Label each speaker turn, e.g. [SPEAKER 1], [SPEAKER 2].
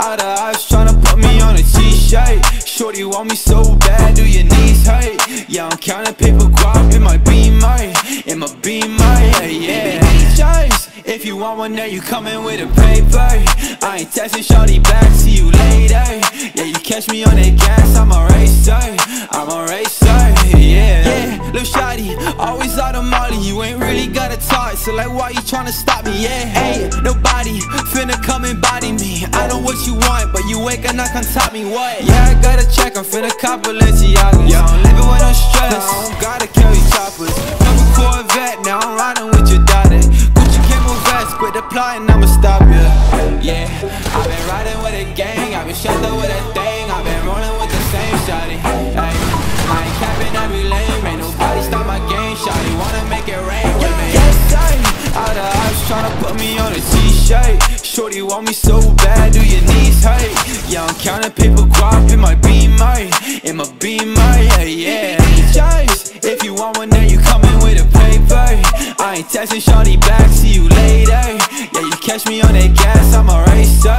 [SPEAKER 1] Out of eyes tryna put me on a t-shirt. Shorty want me so bad, do your knees hurt? Yeah, I'm counting paper guap in my beamer In my beamer, yeah, yeah. Choice, if you want one then you coming with a paper. I ain't texting shorty back, see you later. Yeah, you catch me on that gas, I'm a always out of molly You ain't really gotta talk, so like why you tryna stop me, yeah Hey, nobody finna come and body me. I know what you want, but you ain't gonna come top me, what? Yeah, I got a check, I'm finna cop Balenciagas Yeah, I'm living with no stress, I don't gotta carry choppers Number Corvette, now I'm riding with your daughter. Gucci camel vest, quit applying, I'ma stop ya. Yeah, I've been riding with a gang, I've been shut up with a thing. I've been rolling with the same shawty. Hey I ain't capping every lane, on Shorty want me so bad, do your knees hurt? Yeah, I'm counting paper guap in my beamer In my beamer, yeah, yeah. Choice, if you want one then you coming with a paper. I ain't texting shorty back, see you later. Yeah, you catch me on that gas, I'm a racer